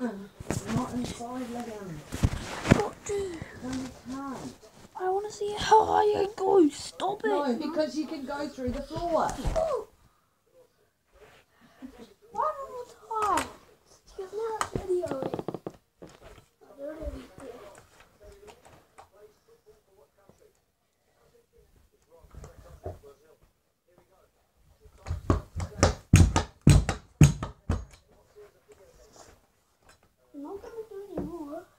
Not inside, Leon. Got to. No. I want to see how high I go. Stop it. No, because you can go through the floor. Oh. Não tem muito nenhum, ó.